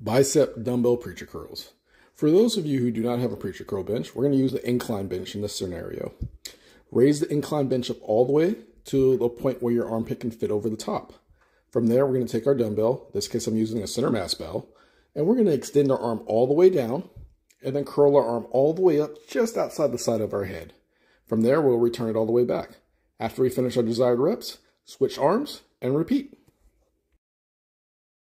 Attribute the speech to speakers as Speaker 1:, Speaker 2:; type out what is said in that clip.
Speaker 1: Bicep dumbbell preacher curls. For those of you who do not have a preacher curl bench, we're going to use the incline bench in this scenario. Raise the incline bench up all the way to the point where your armpit can fit over the top. From there, we're going to take our dumbbell, in this case I'm using a center mass bell, and we're going to extend our arm all the way down and then curl our arm all the way up just outside the side of our head. From there, we'll return it all the way back. After we finish our desired reps, switch arms and repeat.